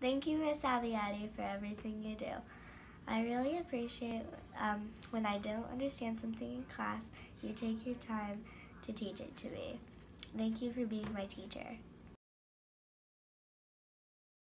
Thank you, Miss Abbiatti, for everything you do. I really appreciate um, when I don't understand something in class, you take your time to teach it to me. Thank you for being my teacher.